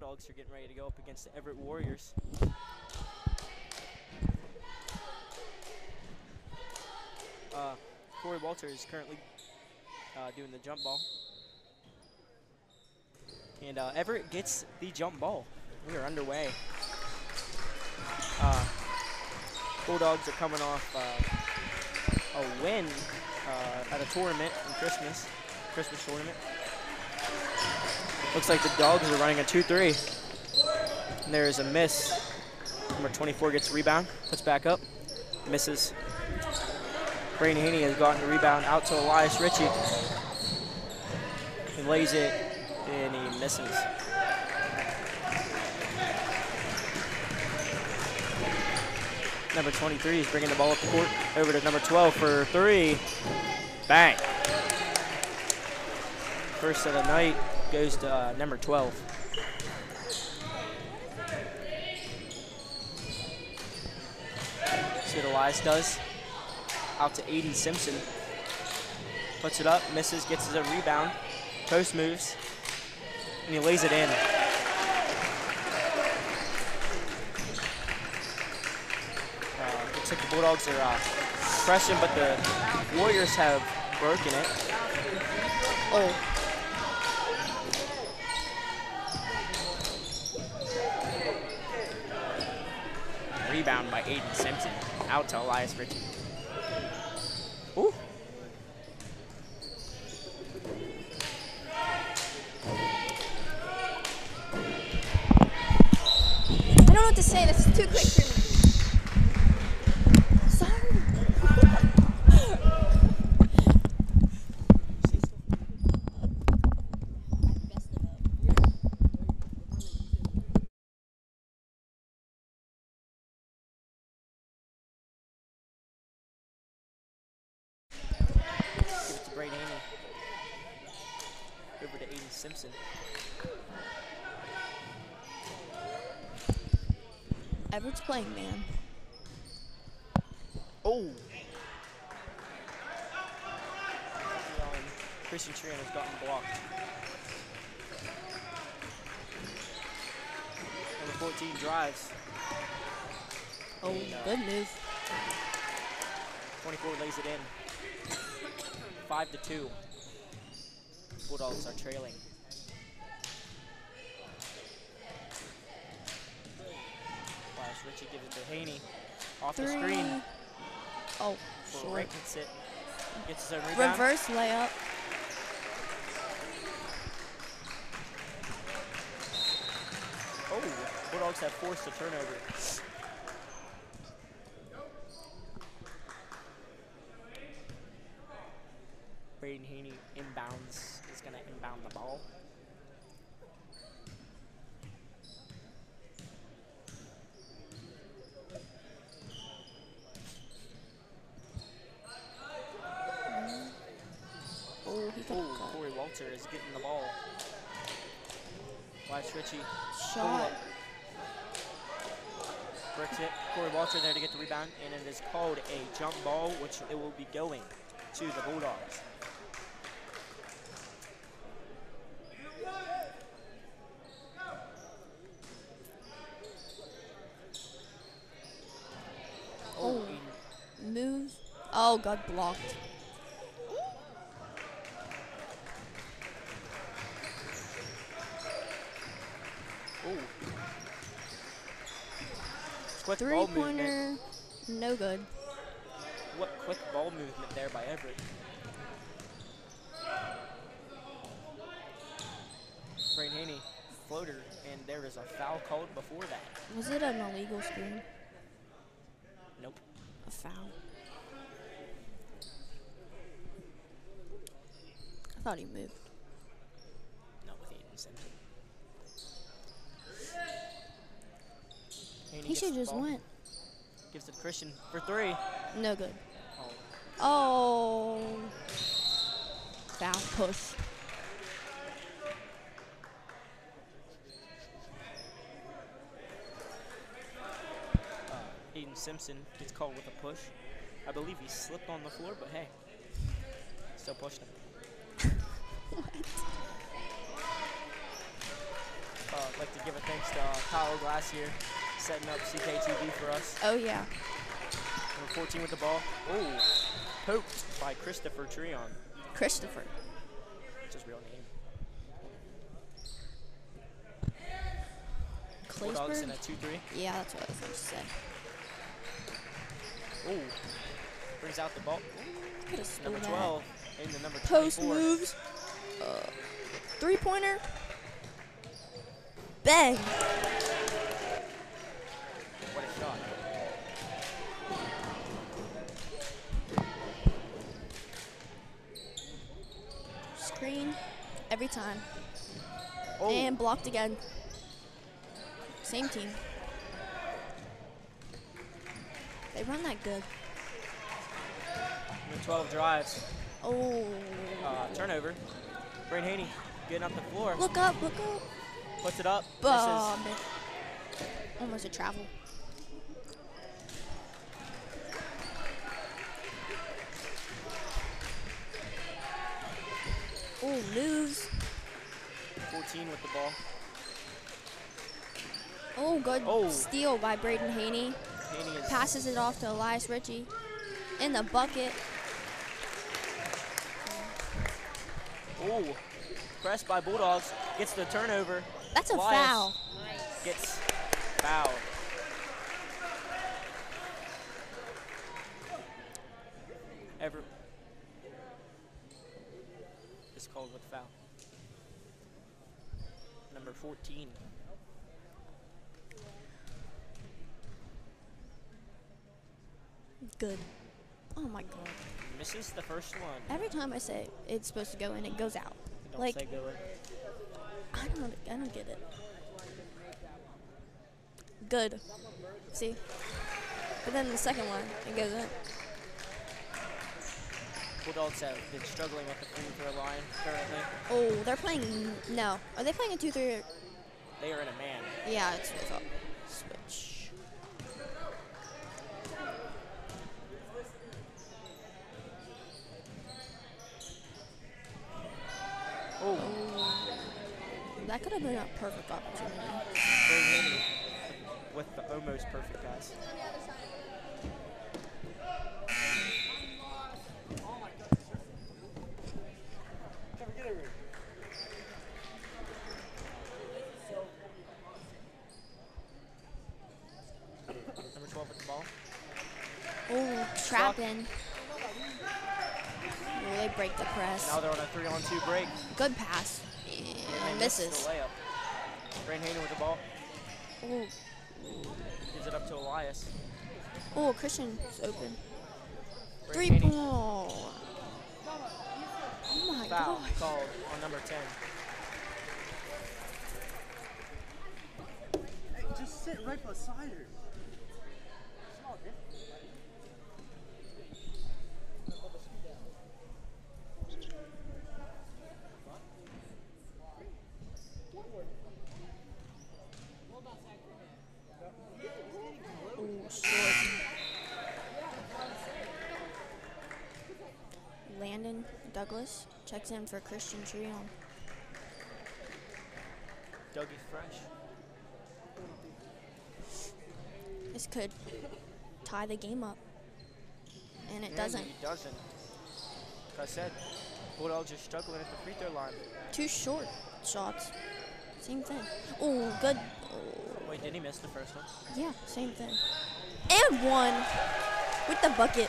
Bulldogs are getting ready to go up against the Everett Warriors. Uh, Corey Walter is currently uh, doing the jump ball. And uh, Everett gets the jump ball. We are underway. Uh, Bulldogs are coming off uh, a win uh, at a tournament in Christmas, Christmas tournament. Looks like the Dogs are running a 2-3. And there is a miss. Number 24 gets rebound, puts back up, misses. Brayden Haney has gotten the rebound out to Elias Ritchie. He lays it and he misses. Number 23 is bringing the ball up the court over to number 12 for three. Bang. First of the night goes to uh, number 12. See what Elias does. Out to Aiden Simpson. Puts it up, misses, gets his rebound. Post moves, and he lays it in. Uh, looks like the Bulldogs are uh, pressing, but the Warriors have broken it. Oh. Rebound by Aiden Simpson. Out to Elias Ritchie. Ooh. I don't know what to say. That's too quick for me. Sorry. Give it to Braden Haney. Over to Aiden Simpson. Everett's playing man. Oh. Um, Christian Sheeran has gotten blocked. Number 14 drives. Oh, And, uh, good move. 24 lays it in. Five to two. Bulldogs are trailing. Flash Ritchie gives it to Haney. Off the screen. Oh, short. Gets it. Gets his rebound. Reverse layup. Oh, Bulldogs have forced a turnover. Braden Haney inbounds is going to inbound the ball. Oh, he got cut. Corey Walter is getting the ball. Watch Ritchie. Shot. Bricks it. Corey Walter there to get the rebound, and it is called a jump ball, which it will be going to the Bulldogs. Oh. Aiden Move. Oh, got blocked. Ooh. Quick Three ball movement. pointer. No good. What quick ball movement there by Everett. Braden Haney, floater, and there is a foul called before that. Was it an illegal screen? Nope. A foul. Thought he moved. Not with Aiden Simpson. Haney He should just ball, went. Gives it to Christian for three. No good. Oh, Oh. Foul push. uh, Aiden Simpson gets called with a push. I believe he slipped on the floor, but hey, still pushed him. Uh, to give a thanks to uh, Kyle Glacier setting up CKTV for us. Oh yeah. Number 14 with the ball. Oh, poked by Christopher Treon. Christopher. That's his real name. Bulldogs in a 2-3. Yeah, that's what I was going to say. Oh, brings out the ball. Number that. 12 in the number 24. Post moves. Uh, three pointer. Bang. What a shot. Screen. Every time. Oh, And blocked again. Same team. They run that good. number 12 drives. Oh. Uh, turnover. Braden Haney getting off the floor. Look up, look up. Puts it up. Oh. Almost a travel. Oh, moves. 14 with the ball. Oh, good Oh. steal by Braden Haney. Haney is Passes it off to Elias Ritchie. In the bucket. Oh, pressed by Bulldogs. Gets the turnover. That's a Elias foul. Gets fouled. Ever is called with foul. Number 14. Good. Oh my god. Misses the first one. Every time I say it's supposed to go in, it goes out. Don't Like- say go in. I don't, I don't get it. Good. See? But then the second one, it goes in. Bulldogs have been struggling with the free throw line currently. Oh, they're playing. No. Are they playing a 2 3? They are in a man. Yeah, it's what I. Switch. Oh, That could have been a perfect opportunity. With the almost perfect pass. Number 12 with the ball. Oh, trapping. They break the press. Now they're on a three on two break. Good pass. And And they miss misses. The layup. Braden Haney with the ball. Oh, Gives it up to Elias. oh, Christian's open. Brain Three Haney. point. Oh my Foul gosh. called on number 10. Hey, just sit right beside her. Oh, short. Landon Douglas checks in for Christian Trion. Dougie Fresh. This could tie the game up. And it And doesn't. He doesn't. Like I said, Bulldogs are struggling at the free throw line. Two short shots. Same thing. Oh, good. Wait, did he miss the first one? yeah, same thing. And one with the bucket.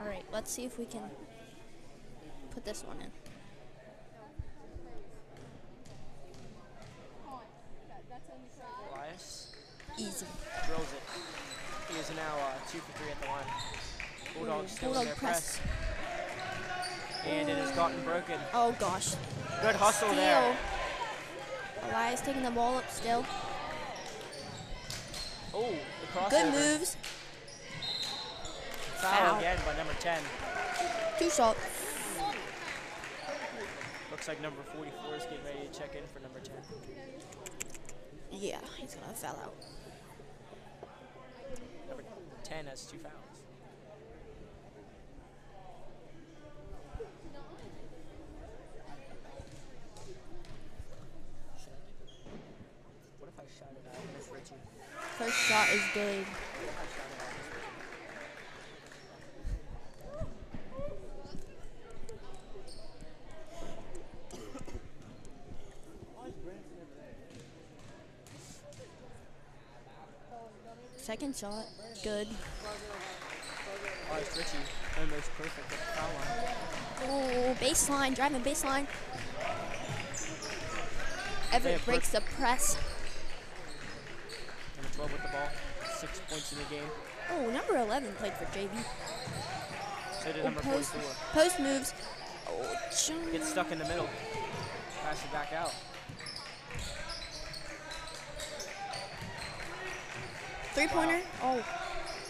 All right, let's see if we can put this one in. Elias Easy. drills it. He is now uh, two for three at the line. Bulldogs still in Bulldog their press. press. And it has gotten broken. Oh gosh. Good hustle Steal. there. Elias taking the ball up still. Oh. Good moves foul, foul again by number 10. Two shots. Looks like number 44 is getting ready to check in for number 10. Yeah, he's going to foul out. Number 10 has two fouls. First shot is good. Shot, good. Oh, it's Ritchie. Almost perfect at the foul line. Oh, baseline, driving baseline. Everett breaks the press. Number 12 with the ball. Six points in the game. Oh, number 11 played for JV. So did Oh, number post, 44. post moves. Oh. Gets stuck in the middle. Pass it back out. Three pointer. Oh,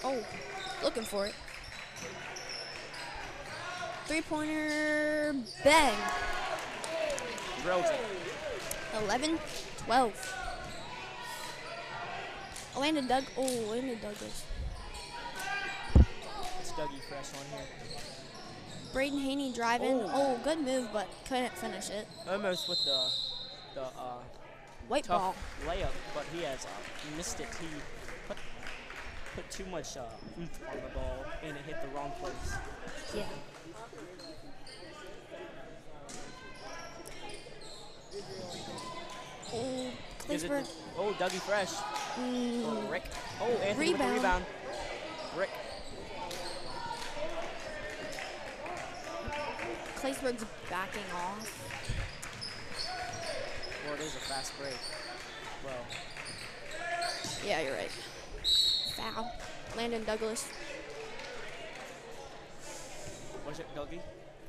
oh, looking for it. Three pointer. Bang. Drills 11, 12. Oh, Landon Doug. Oh, Landon Douglas. It's Dougie Fresh on here. Braden Haney driving. Oh. Oh. good move, but couldn't finish it. Almost with the the uh, White ball. layup, but he has uh, missed it. He put put too much uh, oomph on the ball, and it hit the wrong place. Yeah. Oh, Gives it oh, Dougie Fresh. Mm, Or Rick. Oh, Anthony with the Rebound. rebound. Rick. Claysburg's backing off. Well, it is a fast break. Well, Yeah, you're right. Foul. Landon Douglas. was it Dougie?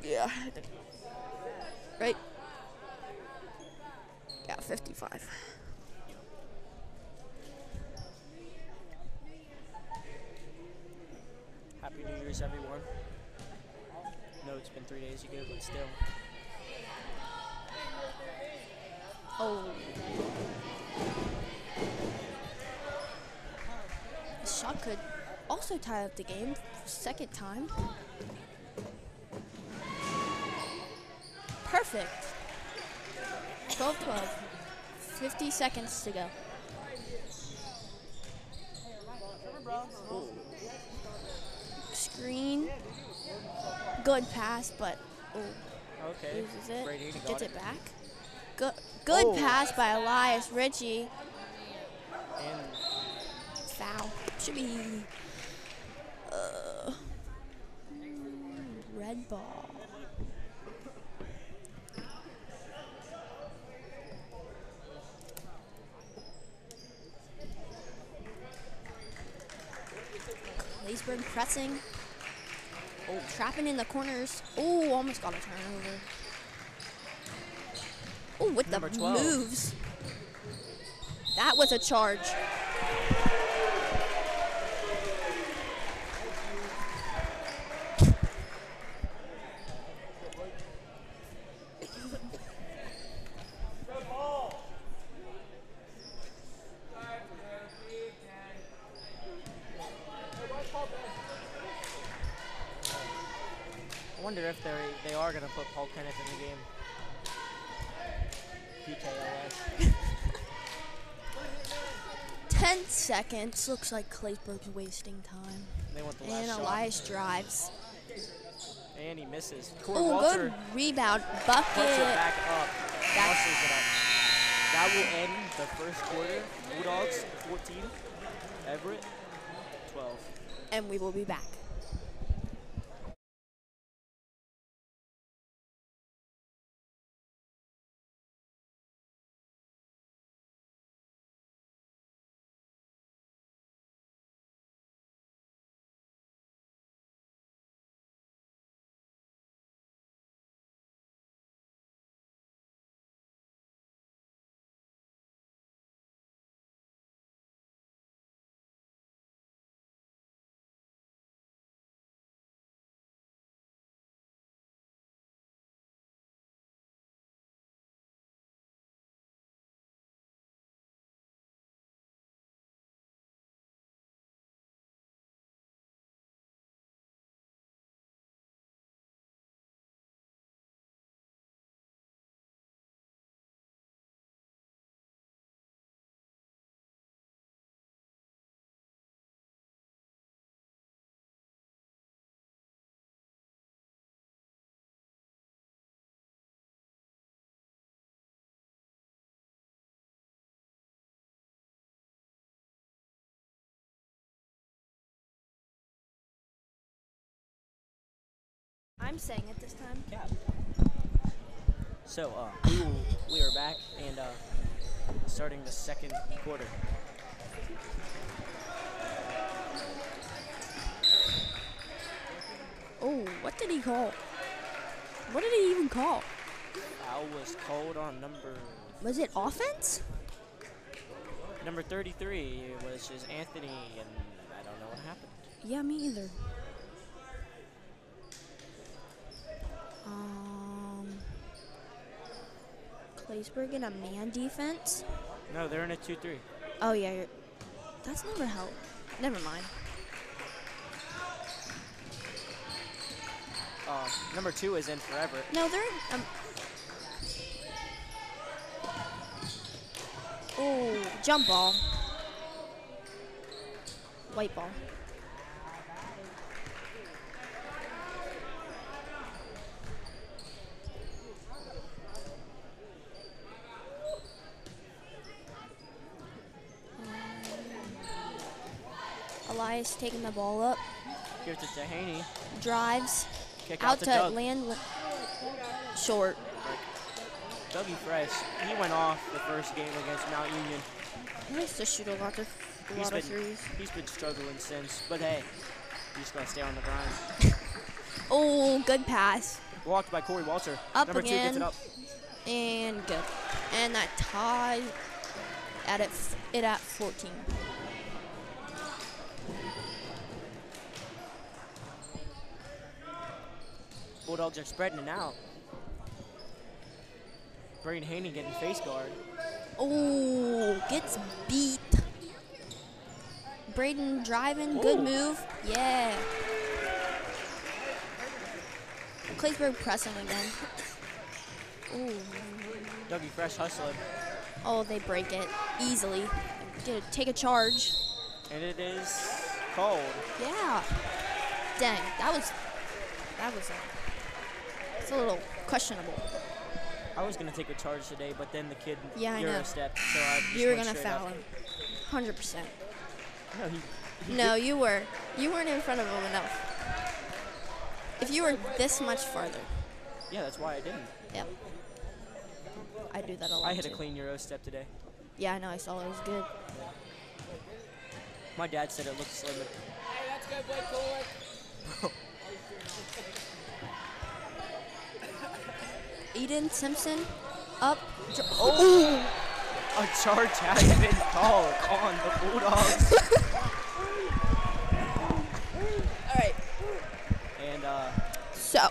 Yeah. Right. Yeah, 55. Happy New Year's, everyone. No, it's been three days ago, but still. Oh. Shot could also tie up the game. Second time. Perfect. 12 12. 50 seconds to go. Screen. Good pass, but oh, Okay. loses it. Gets it. it back. Good, good Oh. pass by Elias Ritchie. And Be uh, red ball. Claysburg pressing. Oh, trapping in the corners. Oh, almost got a turnover. Oh, with Number the 12. moves. That was a charge. I wonder if they they are gonna put Paul Kenneth in the game. PKLS. 10 seconds. Looks like Claysburg's wasting time. They want the last And shot. Elias drives. And he misses. Oh, good rebound. puts it Bucket. back up. That's- it up. That will end the first quarter. Bulldogs 14. Everett 12. And we will be back. I'm saying it this time. Cap. So, uh, we, will, we are back and uh, starting the second quarter. Oh, what did he call? What did he even call? Foul was called on number Was it offense? number 33, which is Anthony, and I don't know what happened. Yeah, me either. Um, Claysburg in a man defense. No, they're in a 2-3. Oh yeah, you're, that's never helped. Never mind. Uh, number two is in forever. No, they're in. Um, oh, jump ball. White ball. Elias taking the ball up, Gives it to Haney. drives Kick out out, to to Doug. land short. Dougie Fresh, he went off the first game against Mount Union. He likes to shoot a lot of, a He's lot been, of threes. he's been struggling since, but hey, he's gonna stay on the grind. Oh, good pass. Blocked by Corey Walter. Up Number two gets again. it up. And good. And that ties at it, it at 14. Bulldogs are spreading it out. Braden Haney getting face guard. Oh, gets beat. Braden driving, good move. Yeah. Claysburg pressing again. Ooh. Dougie Fresh hustling. Oh, they break it easily. Get a, take a charge. And it is cold. Yeah. Dang, that was that was uh, it's a little questionable. I was gonna take a charge today, but then the kid Yeah, I know. Euro stepped, so I just You were gonna foul up. him. Hundred percent. No, he, he No, did- you were. You weren't in front of him enough. If you were this much farther, yeah, that's why I didn't. yep. I do that a lot. I hit a clean Euro step today. Yeah, I know. I saw it. It was good. My dad said it looked slim. Eden Simpson up. Oh, A charge has been called on the Bulldogs. all right. and uh, So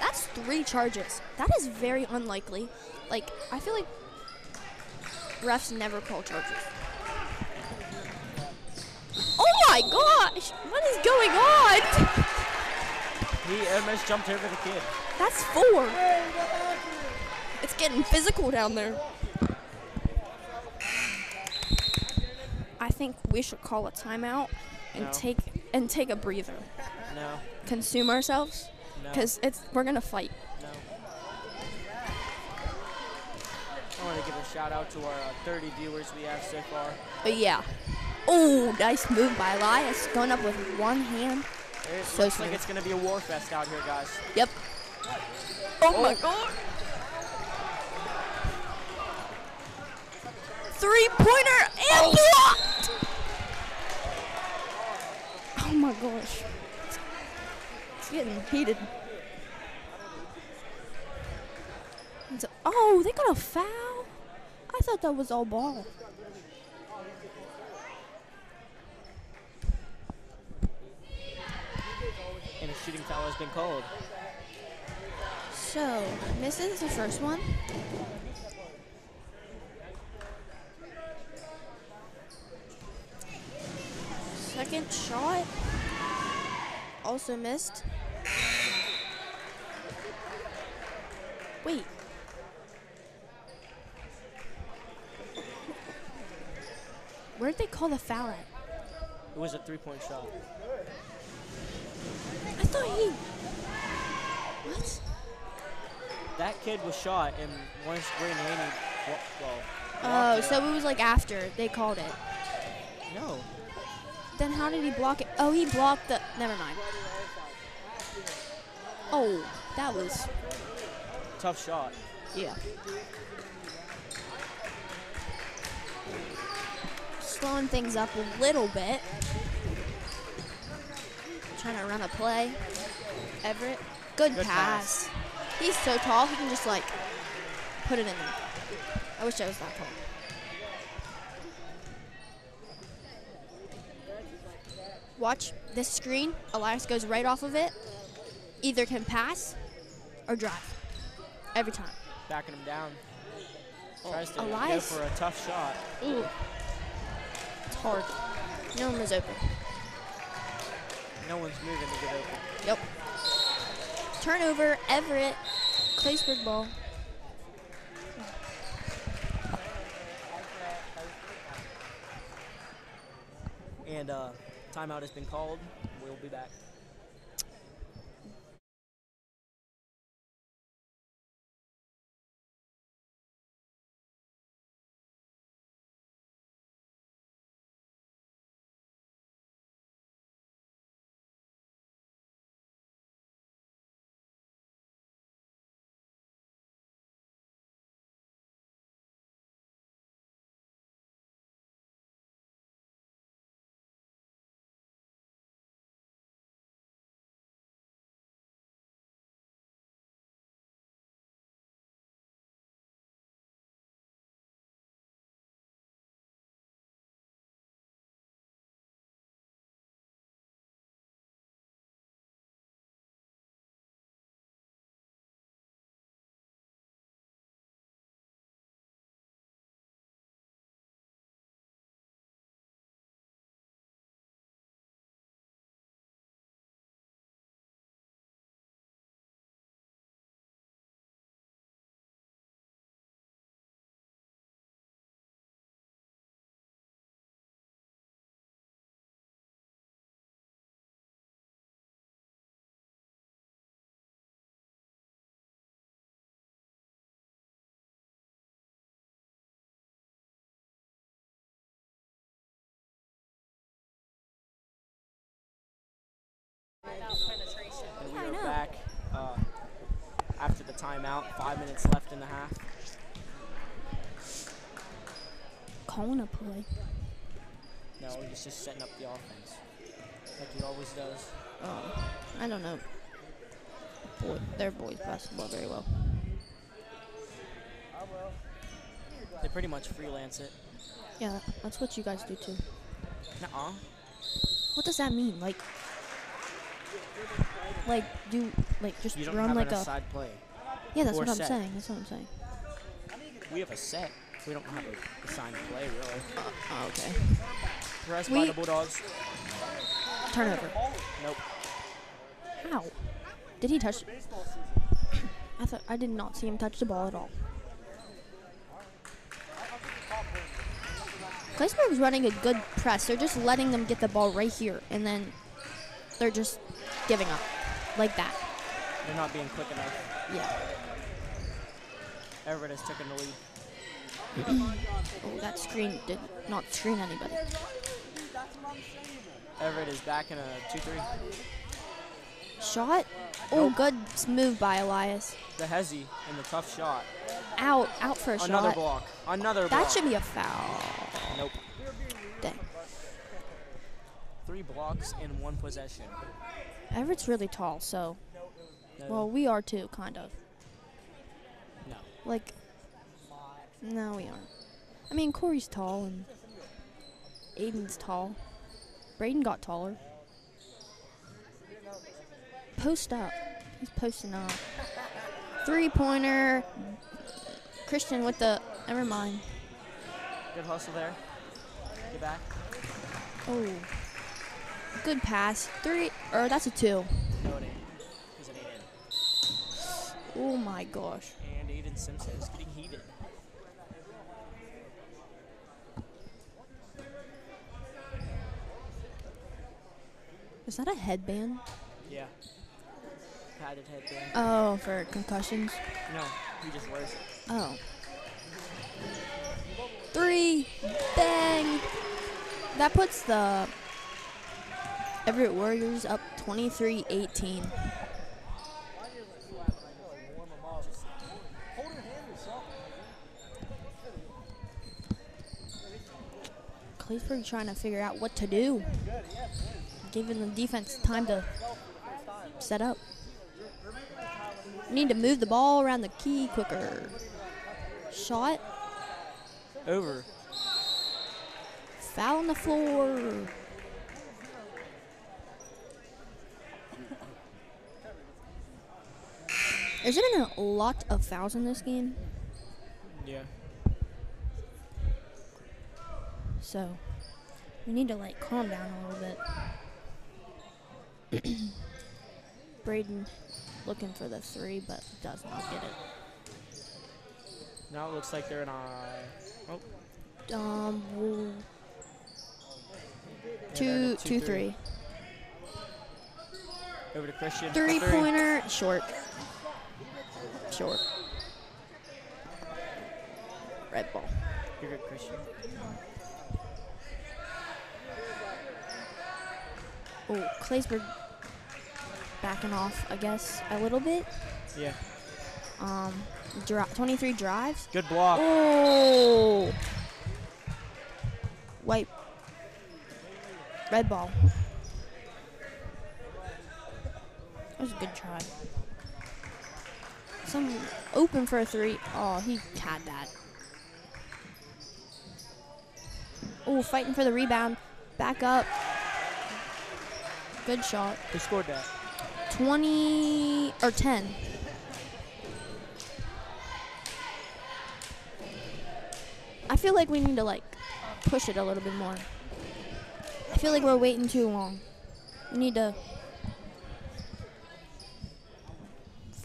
that's three charges. That is very unlikely. Like I feel like refs never call charges. Oh my gosh! What is going on? he almost jumped over the kid. That's four. It's getting physical down there. I think we should call a timeout and No. take and take a breather. No, Consume ourselves no, because it's we're gonna fight. no. I want to give a shout out to our uh, 30 viewers we have so far. But yeah. Oh, nice move by Elias. Going up with one hand. It So looks like it's going to be a war fest out here, guys. Yep. Oh, my oh. god. Three pointer and oh. blocked. Oh my gosh. It's getting heated. It's oh, they got a foul? I thought that was all ball. Shooting foul has been called. So, misses the first one. Second shot. Also missed. Wait. Where'd they call the foul at? It was a three-point shot. I thought he. What? That kid was shot, and once Braden Haney, well, Oh, so it was like after they called it. it- no, Then how did he block it? Oh, he blocked the. Never mind. Oh, that was. Tough shot. Yeah. Slowing things up a little bit. Trying to run a play. Everett. Good, Good pass. He's so tall, he can just like put it in there. I wish I was that tall. Watch this screen. Elias goes right off of it. Either can pass or drive. Every time. Backing him down. Oh, Tries to go Elias. for a tough shot. Ooh. It's hard. No one was open. No one's moving to get open. Yep. Turnover, Everett. Claysburg ball. And uh, timeout has been called. We'll be back. And we are back uh, after the timeout. Five minutes left in the half. Calling a play. No, he's just setting up the offense. Like he always does. Oh, I don't know. Boy, their boys basketball very well. They pretty much freelance it. Yeah, that's what you guys do too. Nuh-uh. What does that mean? Like, like do like just You don't run have like an a aside play. yeah. That's what I'm set. saying. That's what I'm saying. We have a set. We don't have a assigned play, really. Oh, okay. Press We- by the Bulldogs. Turnover. Nope. How? Did he touch? I thought I did not see him touch the ball at all. Claysburg's running a good press. They're just letting them get the ball right here, and then they're just giving up like that. They're not being quick enough. Yeah. Everett has taken the lead. Oh, that screen did not screen anybody. Everett is back in a 2-3. Shot. Oh, good s- move by Elias. The Hezzy and the tough shot. Out, out for a Another shot. Another block. Another That should be a foul. Nope. Three blocks in one possession. Everett's really tall, so No. well, we are too, kind of. no. Like, no, we aren't. I mean, Corey's tall and Aiden's tall. Braden got taller. Post up. He's posting up. Three pointer. Christian with the. Never mind. Good hustle there. Get back. Oh. Good pass. Three. Or that's a two. No, it ain't. He's an 8 in. Oh my gosh. And Aiden Simpson is getting heated. Is that a headband? Yeah. Padded headband. Oh, for concussions. No, he just wears it. Oh. Three. Bang. That puts the Everett Warriors up 23-18. Claysburg trying to figure out what to do. Giving the defense time to set up. Need to move the ball around the key quicker. Shot. Over. Foul on the floor. There's been a lot of fouls in this game, Yeah. so we need to like calm down a little bit. Braden looking for the three, but does not get it. Now it looks like they're in a. Oh. Um, w- yeah, they're in two, a two, three. Over to Christian. for Three pointer, short. Short. Red ball. You're good, Christian. Oh, Claysburg backing off, I guess, a little bit. Yeah. Um, dri- 23 drives. Good block. Oh! White. Red ball. That was a good try. Some open for a three. Oh, he had that. Oh, fighting for the rebound. Back up. Good shot. Who scored that? 20 or 10. I feel like we need to like push it a little bit more. I feel like we're waiting too long. We need to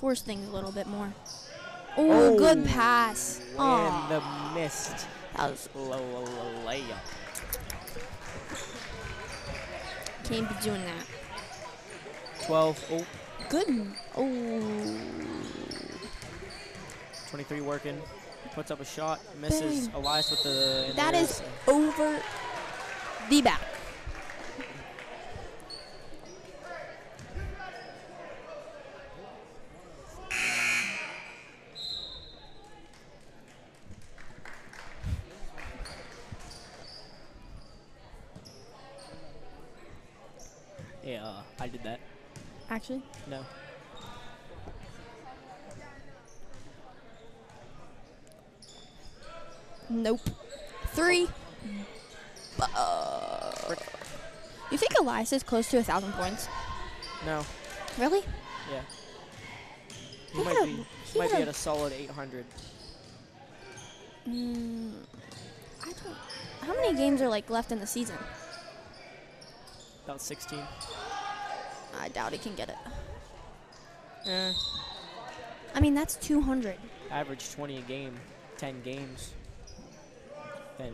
force things a little bit more. Oh, good pass. And the missed that was low, low, low layup. can't be doing that. 12. Oh, Good. Oh, 23 working. Puts up a shot. Misses. Bang. Elias with the. that is over the back. Yeah, uh, I did that. Actually, No. Nope. Three. Uh, you think Elias is close to a thousand points? No. Really? Yeah. He, He might a- be. he might be at a solid 800. Mm, I don't. How many games are like left in the season? About 16. I doubt he can get it. Eh. I mean, that's 200. Average 20 a game. 10 games. Then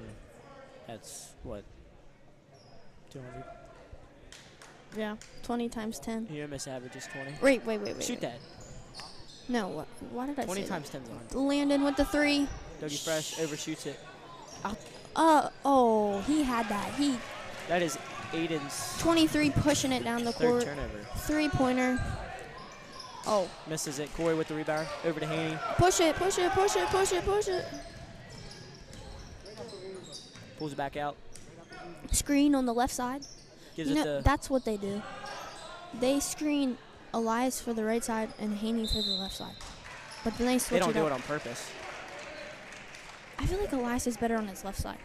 that's what? 200. Yeah. 20 times 10. Your miss average is 20. Wait, wait, wait, wait. Shoot wait. that. No, what, why did I 20 say times 10 is 100. Landon with the three. Dougie Fresh overshoots it. Uh, oh, he had that. He That is Aiden's 23 pushing it down the third court. turnover. Three pointer. Oh, Misses it. Corey with the rebound. Over to Haney. push it, push it, push it, push it, push it. Pulls it back out. Screen on the left side. Gives you it know, that's what they do. They screen Elias for the right side and Haney for the left side. But then they switch it. They don't it do up. it on purpose. I feel like Elias is better on his left side.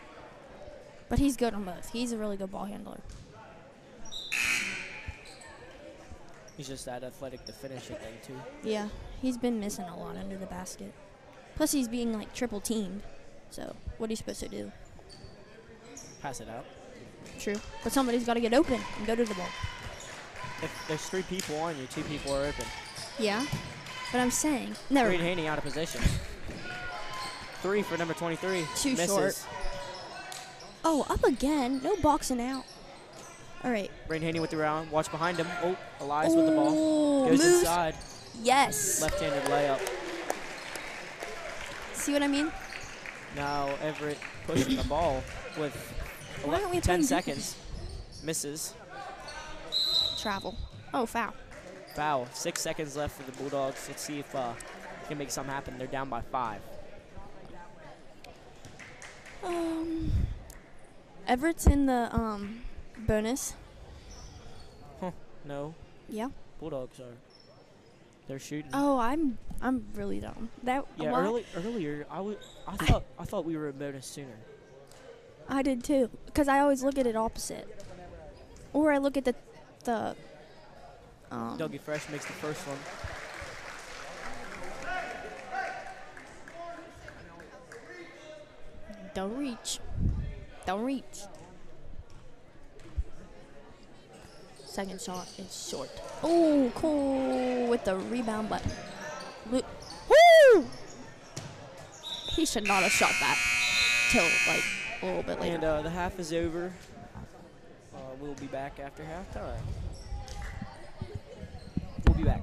But he's good on both. He's a really good ball handler. He's just that athletic to finish it then too. Yeah, he's been missing a lot under the basket. Plus, he's being like triple teamed. So, what are you supposed to do? Pass it out. True. But somebody's got to get open and go to the ball. If there's three people on you, two people are open. Yeah. But I'm saying, never. Reed Haney out of position. Three for number 23. Too Misses. short. Oh, up again. No boxing out. All right. Braden Haney with the round. Watch behind him. Oh, Elias with the ball. Goes moves. inside. Yes. Left-handed layup. See what I mean? Now Everett pushing the ball with Why aren't we 10 playing seconds. Misses. travel. Oh, foul. Foul. Six seconds left for the Bulldogs. Let's see if uh, can make something happen. They're down by five. Um, Everett's in the um bonus. No, Yeah. Bulldogs are. They're shooting. Oh, I'm I'm really dumb. That yeah, why- early, earlier I thought I thought we were in bonus sooner. I did too, because I always look at it opposite, or I look at the the. Um, Dougie Fresh makes the first one. Don't reach. Don't reach. Second shot is short. Oh, cool with the rebound button. Lu- Woo! He should not have shot that till like a little bit later. And uh, the half is over. Uh, we'll be back after halftime. We'll be back.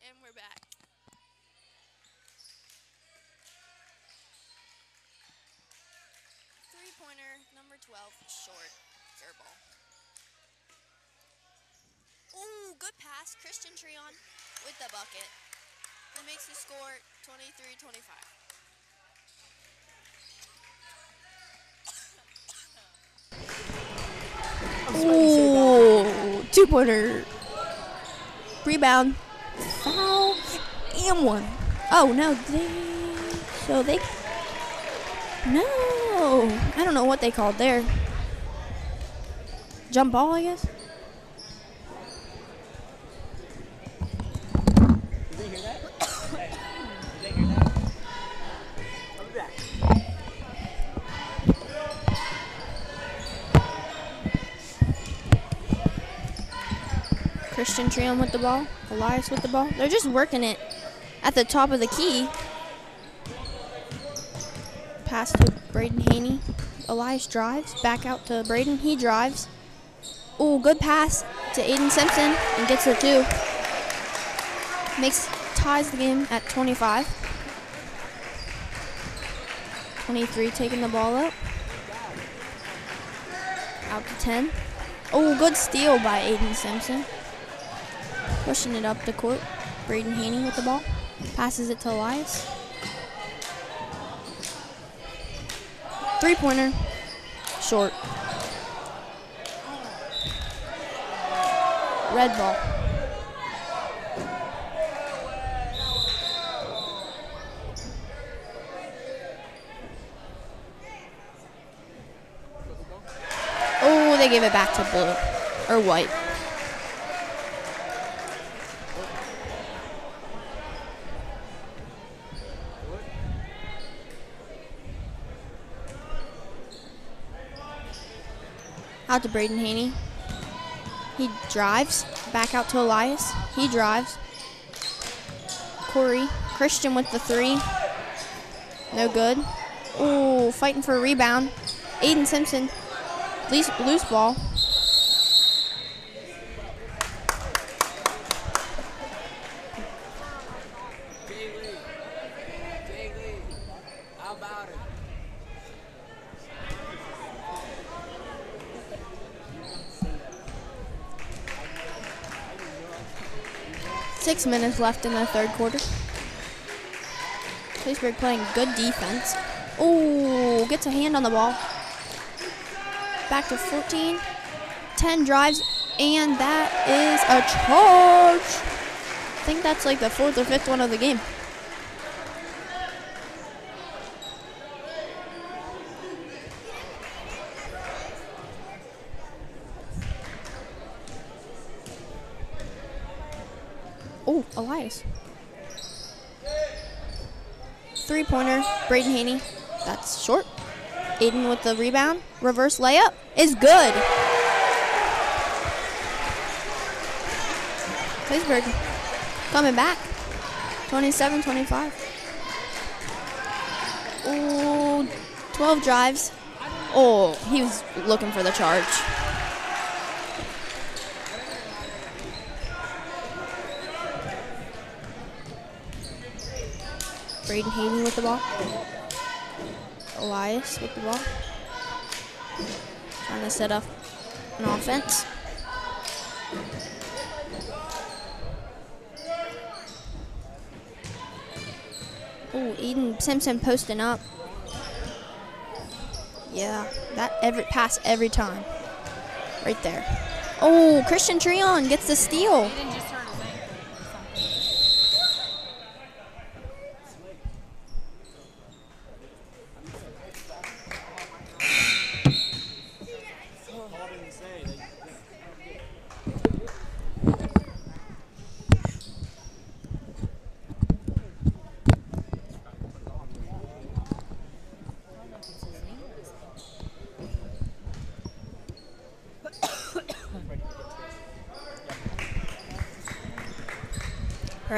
And we're back. Three pointer, number 12, short, air ball. Ooh, good pass. Christian Treon with the bucket. That makes the score 23 25. Ooh, two pointer. Rebound. And one. Oh, no. They, so they. No. I don't know what they called there. Jump ball, I guess? Christian Trion with the ball. Elias with the ball. They're just working it at the top of the key. Pass to Braden Haney. Elias drives. Back out to Braden. He drives. Ooh, good pass to Aiden Simpson and gets the two. Makes ties the game at 25. 23 taking the ball up. Out to 10. Oh, good steal by Aiden Simpson. Pushing it up the court. Braden Haney with the ball. Passes it to Elias. Three pointer. Short. Red ball. Oh, they gave it back to blue. Or white. Out to Braden Haney. He drives. Back out to Elias. He drives. Corey. Christian with the three. No good. Ooh, fighting for a rebound. Aiden Simpson. Loose, loose ball. Minutes left in the third quarter. Claysburg playing good defense. Ooh, gets a hand on the ball. Back to 14. 10 drives, and that is a charge. I think that's like the fourth or fifth one of the game. Oh, Elias. Three pointer, Braden Haney. That's short. Aiden with the rebound. Reverse layup is good. Claysburg coming back. 27 25. Ooh, 12 drives. Oh, he was looking for the charge. Braden Haney with the ball. Elias with the ball. Trying to set up an offense. Oh, Aiden Simpson posting up. Yeah, that every pass every time. Right there. Oh, Christian Treon gets the steal.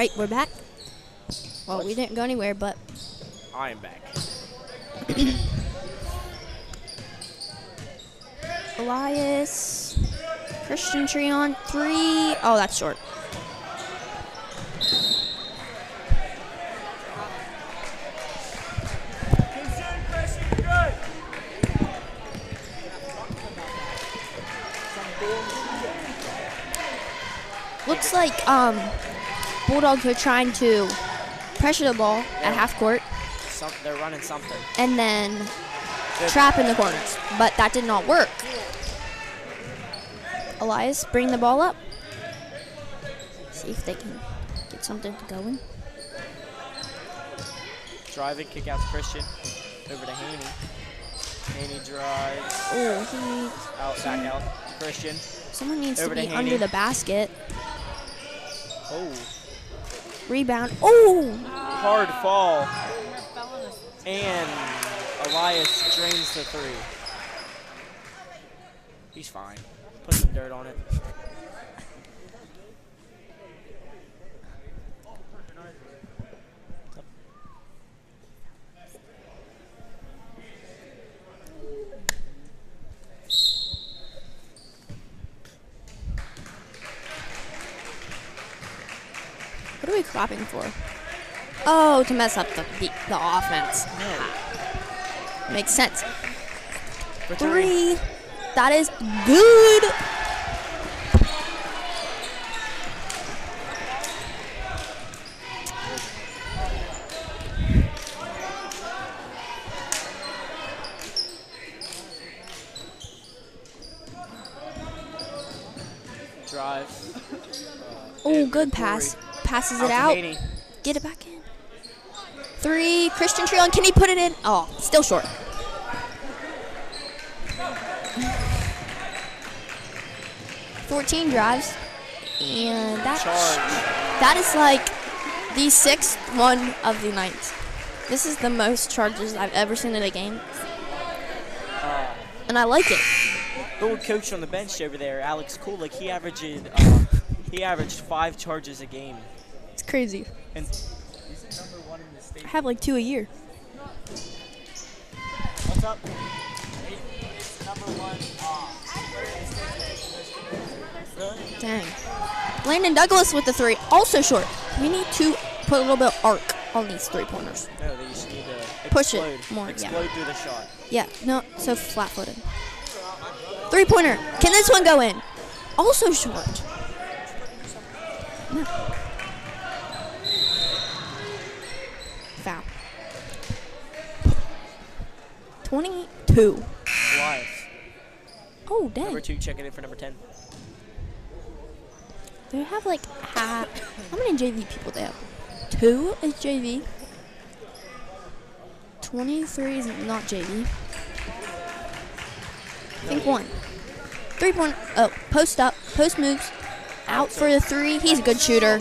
right, we're back. Well, we didn't go anywhere, but. I am back. Elias. Christian Treon. Three. Oh, that's short. Looks like um Bulldogs are trying to pressure the ball at half court Some, they're running something. and then Good. trap in the corners, but that did not work. Elias, bring the ball up. See if they can get something going. Driving, kick out to Christian. Over to Haney. Haney drives. Oh, Out, back out. Christian. Someone needs Over to to be Haney. under the basket. Oh, Rebound. Oh, hard fall. And Elias drains the three. He's fine. Put some dirt on it. What clapping for? Oh, to mess up the the, the offense. Ah. Makes sense. Three. Three. That is good. Drive. Oh, good pass. Passes it out. Get it back in. Three. Christian Treon. Can he put it in? Oh, still short. Fourteen drives, and that Charge. that is like the sixth one of the night. This is the most charges I've ever seen in a game, Uh, and I like it. the old coach on the bench over there, Alex Kulik, he averaged uh, he averaged five charges a game. It's crazy. And I have like two a year. what's up? Uh, Dang. Landon Douglas with the three, also short. We need to put a little bit of arc on these three pointers. No, they just need to Push it explode, more, yeah. Through the shot. Yeah, no, so flat footed. Three pointer. Can this one go in? Also short. No. Foul. 22. Elias. Oh, dang. Number two checking in for number 10. Do They have like ha- how many JV people they have? Two is JV. Twenty-three is not JV. I think one. Three point. Oh, post up, post moves, out for the three. He's a good shooter.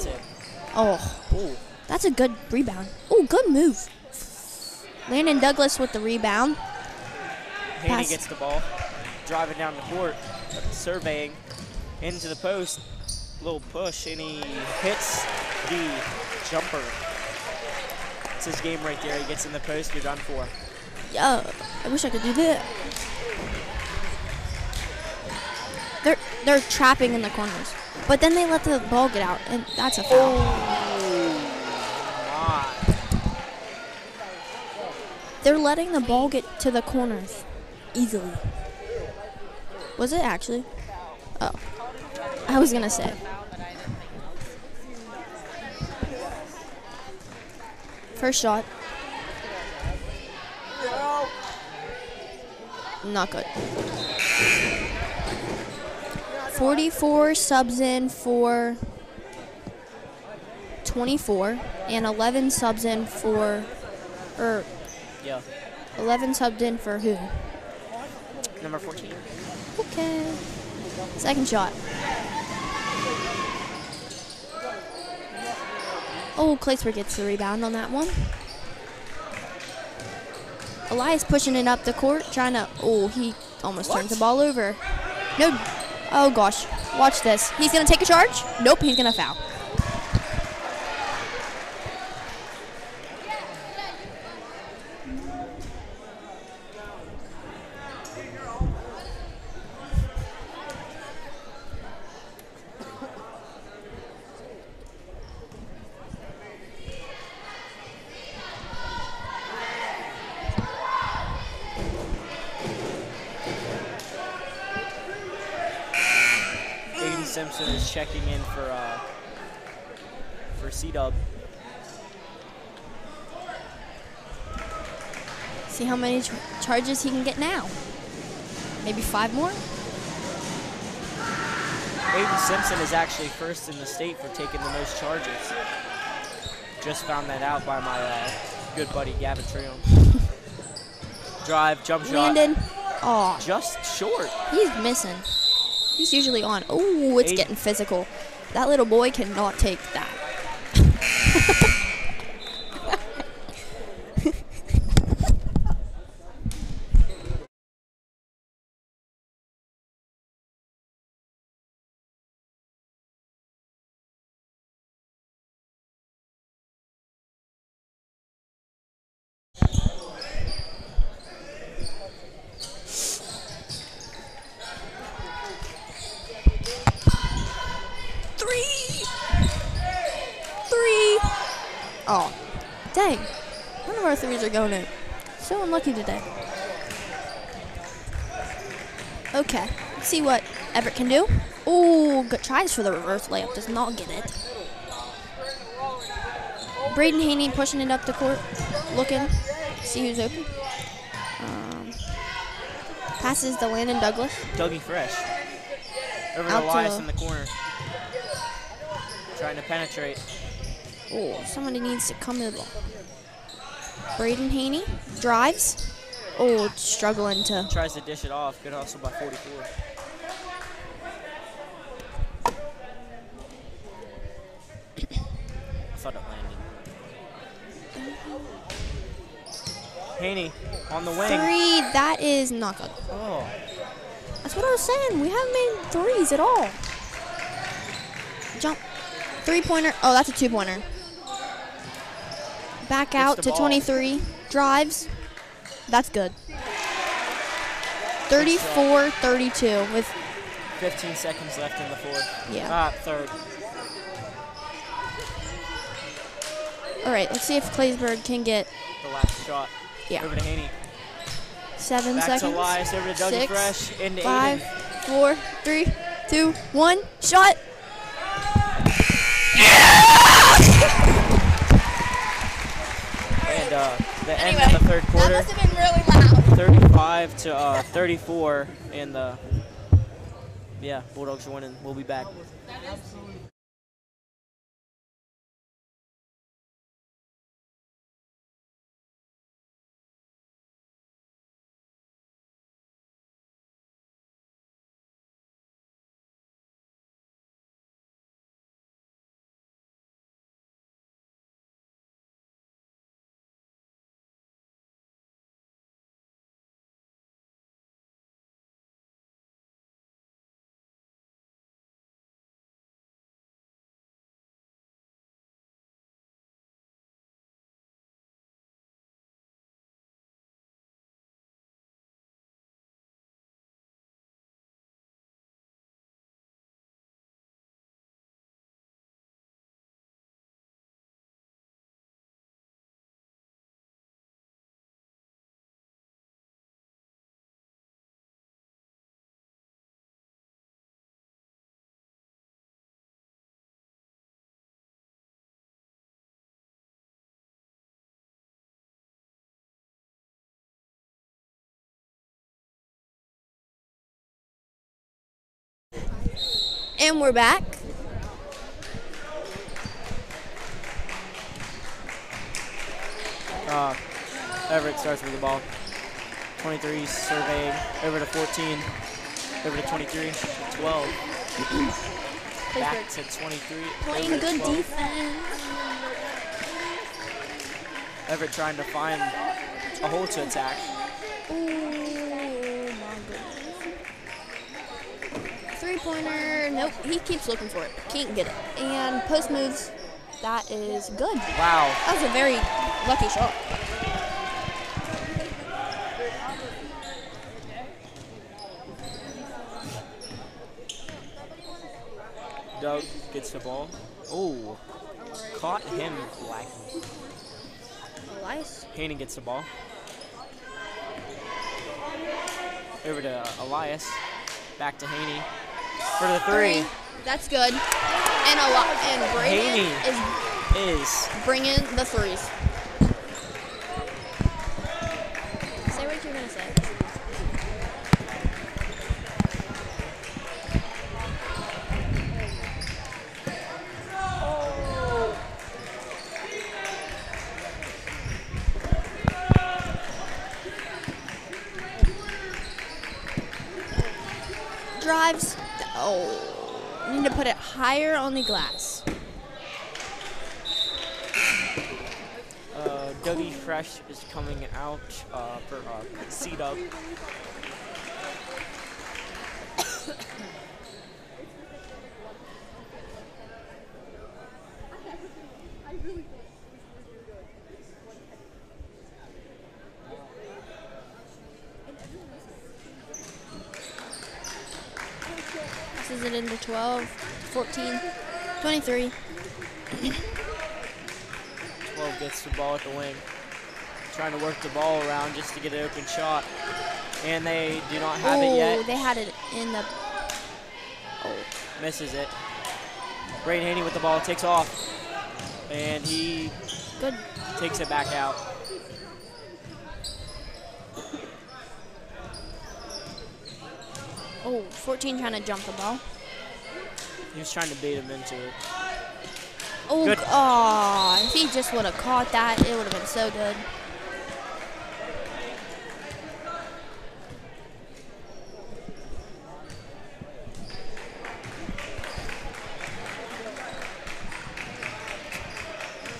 Oh, that's a good rebound. Oh, good move. Landon Douglas with the rebound. Haney gets the ball. Driving down the court. Surveying. Into the post. Little push. And he hits the jumper. It's his game right there. He gets in the post. You're done for. Yeah, I wish I could do that. They're they're trapping in the corners, but then they let the ball get out, and that's a foul. Oh my. They're letting the ball get to the corners easily. Was it actually? Oh, I was gonna say. First shot. Not good. 44 subs in for 24 and 11 subs in for or Yeah. 11 subbed in for who? Number 14. Okay. Second shot. Oh, Claysburg gets the rebound on that one. Elias pushing it up the court, trying to. Oh, he almost turns the ball over. No. Oh gosh. Watch this. He's gonna take a charge. Nope. He's gonna foul. Charges he can get now. Maybe five more? Aiden Simpson is actually first in the state for taking the most charges. Just found that out by my uh, good buddy Gavin Trium. Drive, jump shot. Landon. Oh, Just short. he's missing. He's usually on. Oh, it's Aiden. getting physical. That little boy cannot take that. Three. Three. Oh, dang. None of our threes are going in. So unlucky today. Okay, let's see what Everett can do. Ooh, good tries for the reverse layup. Does not get it. Braden Haney pushing it up the court, looking, see who's open. Um, passes to Landon Douglas. Dougie Fresh. Over Out to to Elias in the corner. Trying to penetrate. Oh, somebody needs to come to the ball. Braden Haney drives. Oh, struggling to. Tries to dish it off. Good hustle by 44. I thought it landed. Haney on the wing. Three, that is not good. Oh, That's what I was saying. We haven't made threes at all. Jump. Three pointer. Oh, that's a two pointer. Back out to ball. 23. Drives. That's good. 34 32 with. 15 seconds left in the fourth. Yeah. Ah, third. All right, let's see if Claysburg can get The last shot. Yeah. Over to Haney. seven Back seconds. to Elias. Over to Dougie Six, Fresh. Into Five, Aiden. four, three, two, one. Shot. And uh, the Anyway, end of the third That quarter. must have been really loud. 35 to uh, 34 and the yeah bulldogs are winning we'll be back And we're back. uh, Everett starts with the ball. 23 surveying over to 14 over to 23 12 back to 23 Playing good 12. defense. Everett trying to find a hole to attack. Oh Three pointer. Nope. He keeps looking for it. Can't get it. And post moves. That is good. wow That was a very lucky shot. Doug gets the ball oh caught him lacking Elias. Haney gets the ball. Over to Elias. Back to Haney. For the three. That's good. And a lot. And Braden Haney. is Is bringing the threes. Say what you're gonna say. Drives. Oh, need to put on the glass. uh, Dougie Fresh is coming out uh, for uh, C Dub. Passes it into 12, 14, 23. 12 gets the ball at the wing. Trying to work the ball around just to get an open shot. And they do not have it Oh, yet. they had it in the. Oh, Misses it. Braden Haney with the ball takes off. And he good. takes it back out. Oh, 14 trying to jump the ball. He was trying to bait him into it. Oh, Good. g- aw, if he just would have caught that, it would have been so good.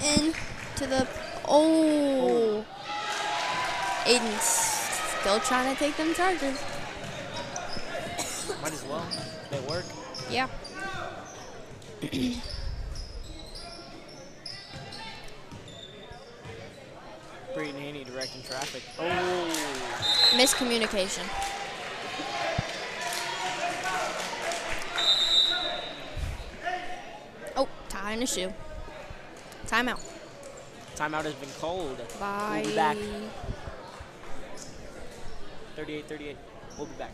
In to the oh, Aiden's still trying to take them charges. Might as well. They work. Yeah. Braden Haney directing traffic. Oh. Miscommunication. Oh, tie in a shoe. Timeout. Timeout has been called. Bye. We'll be back. 38 38. We'll be back.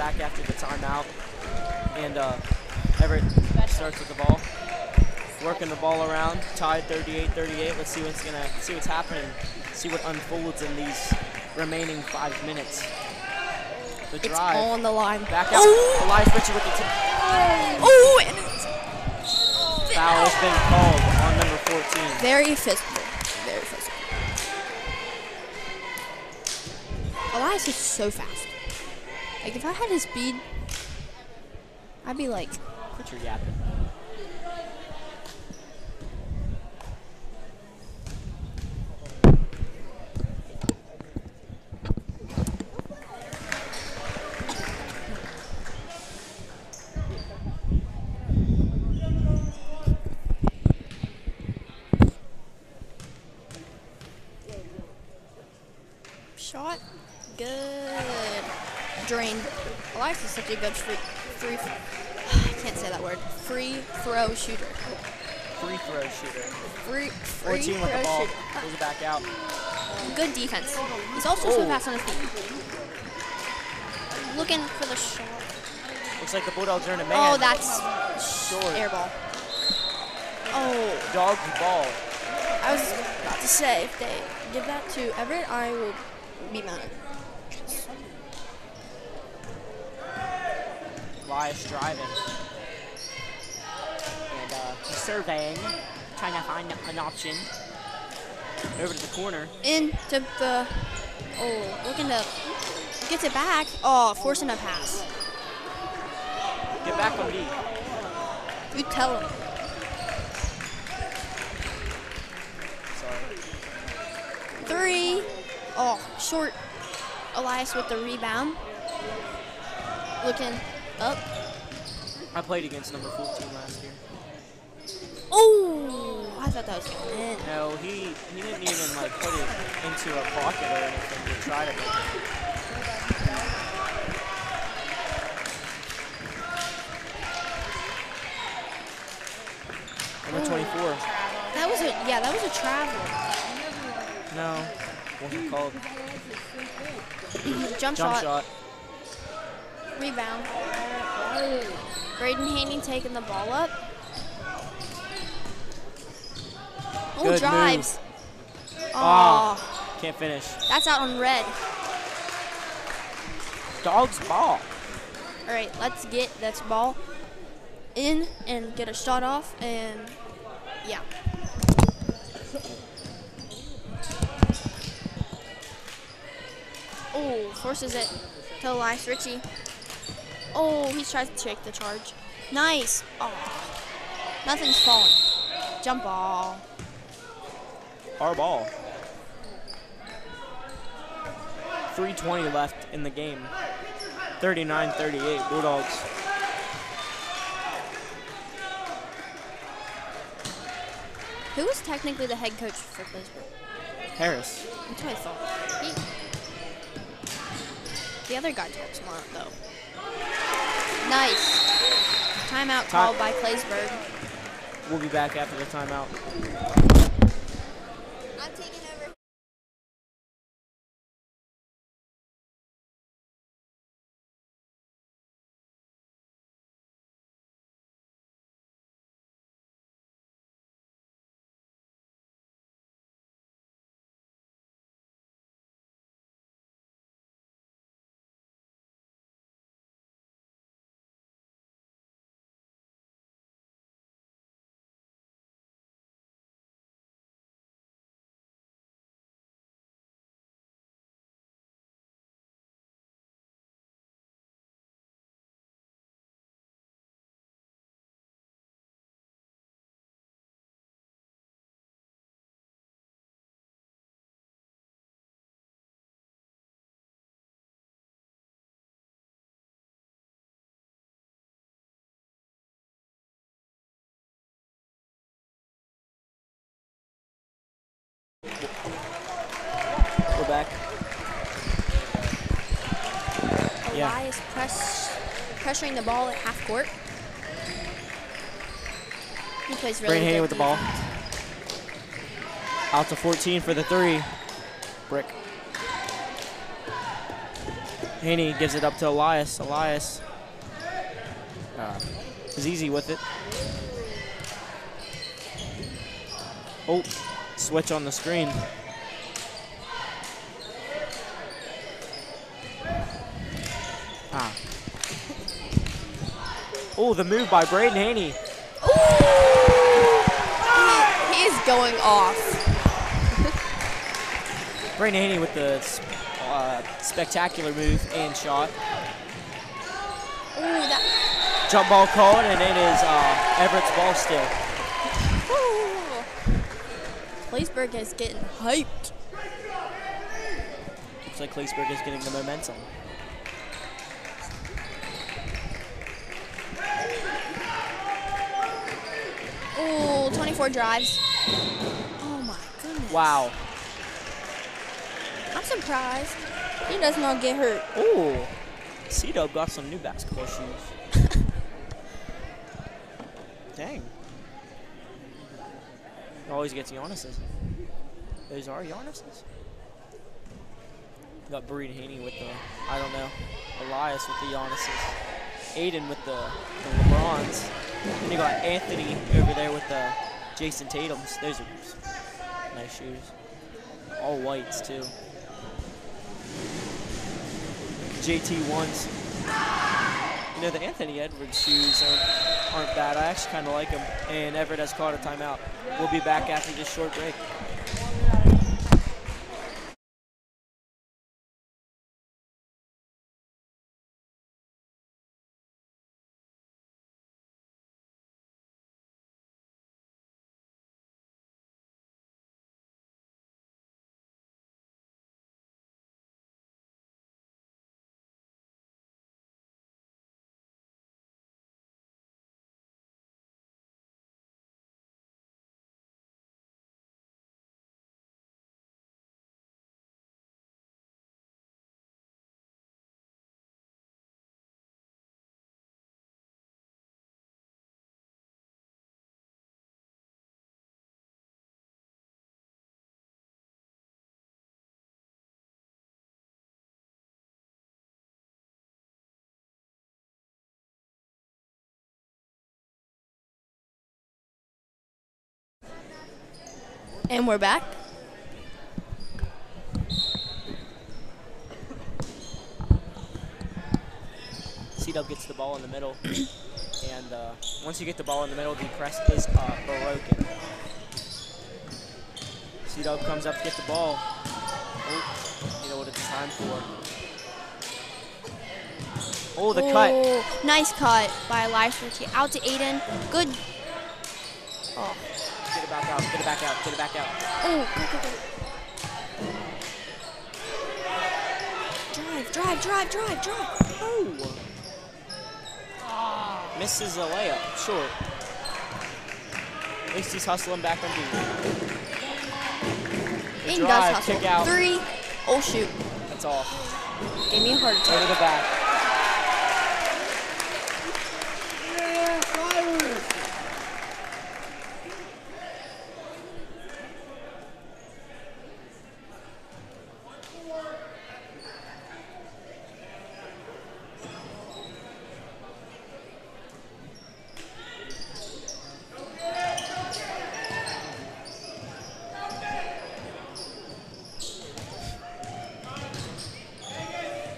Back after the timeout. And uh, Everett starts with the ball. Working the ball around, tied 38-38. Let's see what's gonna see what's happening. See what unfolds in these remaining five minutes. The It's drive. on the line. Back out. Oh, Elias Ritchie with the t- oh and it's foul has been called on number 14. very physical. Very physical. Elias is so fast. Like if I had his speed, I'd be like, your yapping. shot, good, drained. Elias is such a good free, free. I can't say that word. Free throw shooter. free throw shooter. Free, free 14 with the ball. shooter. It back out. Good defense. He's also Oh. so fast on his feet. Looking for the shot. Looks like the Bulldogs are in a man. Oh, that's Short. air ball. Oh, Dog ball. I was about to say if they give that to Everett, I will be mad. Elias driving. And uh, he's surveying, trying to find an option. Over to the corner. Into the. Oh, looking to. Gets it back. Oh, forcing a pass. Get back on D. You tell him. Sorry. Three. Oh, short. Elias with the rebound. Looking up. I played against number 14 last year. Oh, I thought that was going in. No, he he didn't even like put it into a pocket or anything to try to make it. Number 24. That was a yeah, that was a travel. No, wasn't called. Jump, Jump shot, shot. rebound. Braden Haney taking the ball up. Oh, Good drives. Ah. Oh, Can't finish. that's out on red. Dog's ball. All right, let's get this ball in and get a shot off, and yeah. Oh, forces it to Elias Ritchie. Oh, he tries to take the charge. Nice. Oh, nothing's falling. Jump ball. Our ball. 320 left in the game. 39-38 Bulldogs. Who was technically the head coach for Claysburg? Harris. That's what I thought. He, the other guy talks smart though. Nice. Timeout Ti- called by Claysburg. We'll be back after the timeout. Pressuring the ball at half court. He plays really Braden Haney with the ball. Out to 14 for the three. Brick. Haney gives it up to Elias. Elias uh, is easy with it. Oh, switch on the screen. Ah. Oh, the move by Braden Haney. He is going off. Braden Haney with the uh, spectacular move and shot. Ooh, that. Jump ball called, and it is uh, Everett's ball still. Ooh. Claysburg is getting hyped. Looks like Claysburg is getting the momentum. Ooh, 24 drives. Oh my goodness. Wow. I'm surprised. He does not get hurt. Ooh. C-Dub got some new basketball shoes. Dang. Always gets Giannis's. Those are Giannis's. Got Braden Haney with the, I don't know, Elias with the Giannis's. Aiden with the, the LeBrons. And you got Anthony over there with the Jayson Tatum's. Those are nice shoes. All whites too. JT1s. You know, the Anthony Edwards shoes aren't, aren't bad. I actually kind of like them. And Everett has caught a timeout. We'll be back after this short break. And we're back. C-Dub gets the ball in the middle. and uh, once you get the ball in the middle, the press is uh, broken. C-Dub comes up to get the ball. Oh, you know what it's time for. Oh, the cut. Oh, Nice cut by Elias Out to Aiden. Good. Oh, Get it back out, get it back out, get it back out. oh, go, go, go. Drive, drive, drive, drive, drive. Oh. Misses a layup, short. At least he's hustling back on D. The Aiden does hustle. kick out. Three. Oh, shoot. That's off. Gave me a heart Over the back.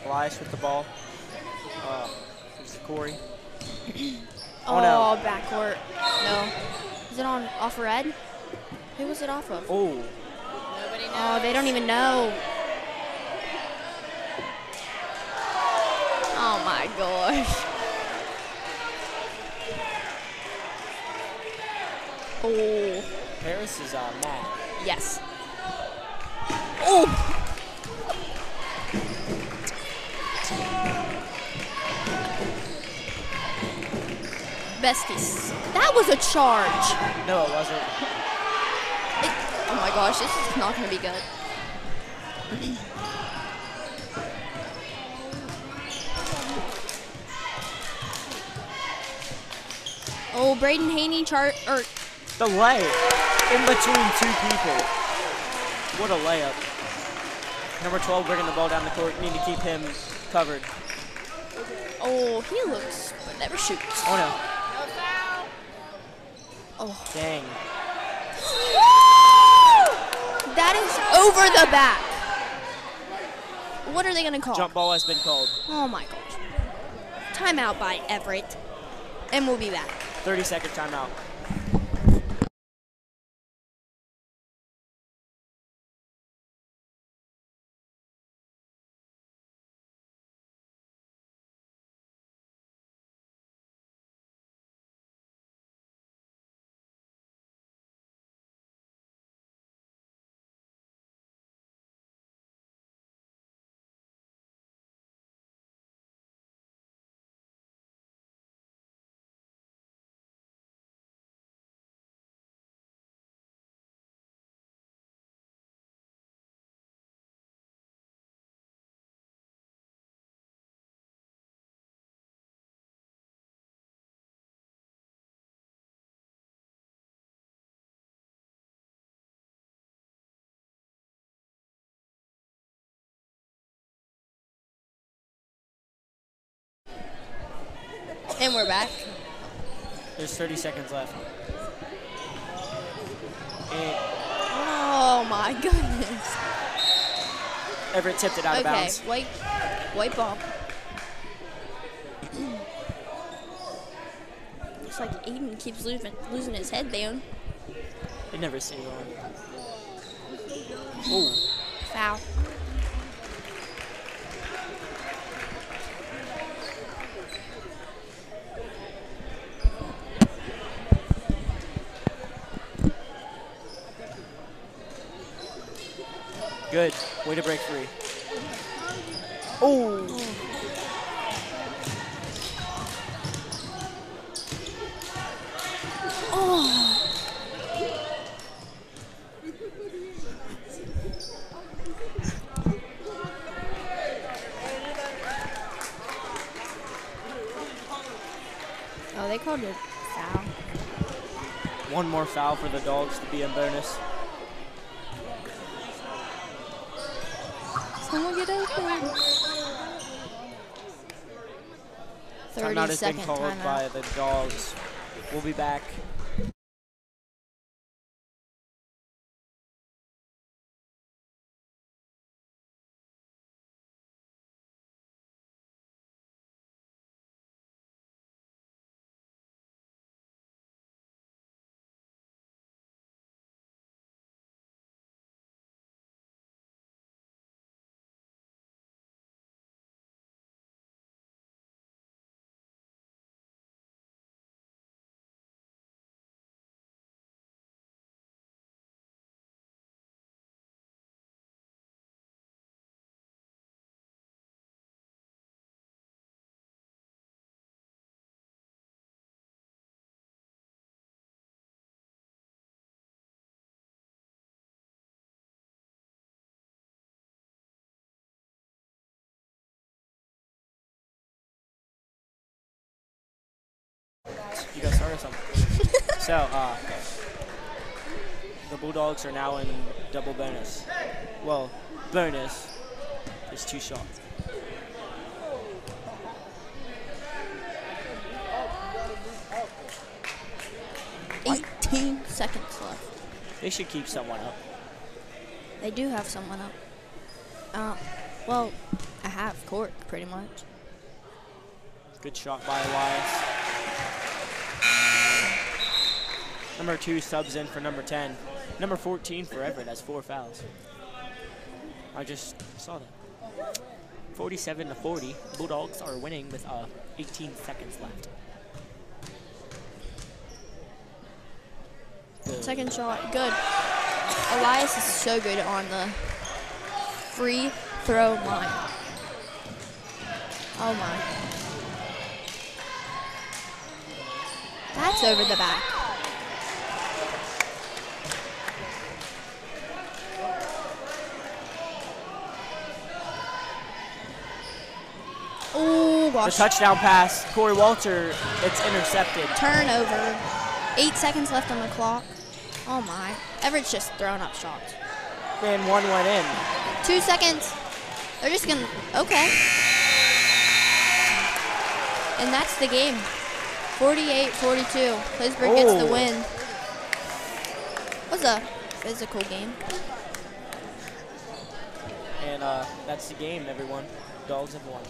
Elias with the ball. Uh, gives to Corey. Oh, Oh, no. backcourt. No. Is it on off red? Who was it off of? Oh, Nobody knows. Oh, they don't even know. Oh my gosh. Oh, Harris is uh, mad. yes. Oh. Besties. That was a charge. No, it wasn't. It, oh my gosh, this is not going to be good. oh, Braden Haney chart or The lay in between two people. What a layup. Number 12 bringing the ball down the court. Need to keep him covered. oh, he looks but never shoots. Oh No foul. Oh. Dang. that is over the back. What are they gonna call? Jump ball has been called. Oh my gosh. Timeout by Everett, and we'll be back. 30 second timeout. And we're back. There's 30 seconds left. And Oh my goodness. Everett tipped it out of bounds. Okay, white, white ball. Looks like Aiden keeps losing, losing his headband. They never see one. Oh, Foul. Good. Way to break free. Oh. Oh, Oh, they called it foul. One more foul for the dogs to be in bonus. Someone get open. 30 Timeout has been called by the dogs. We'll be back. Started something. so, uh, the Bulldogs are now in double bonus. Well, bonus is two shots. Eighteen seconds left. They should keep someone up. They do have someone up. Uh, well, a half court, pretty much. Good shot by Elias. Number two subs in for number 10. Number 14 for Everett has four fouls. I just saw that. 47 to 40. Bulldogs are winning with uh, 18 seconds left. Second shot, good. Elias is so good on the free throw line. Oh my. That's over the back. Oh The touchdown pass, Corey Walter, it's intercepted. Turnover. Eight seconds left on the clock. Oh my. Everett's just throwing up shots. And one went in. Two seconds. They're just gonna. Okay. And that's the game. 48 42. Claysburg gets the Oh. win. was a physical game. And uh, that's the game, everyone. Dogs have won.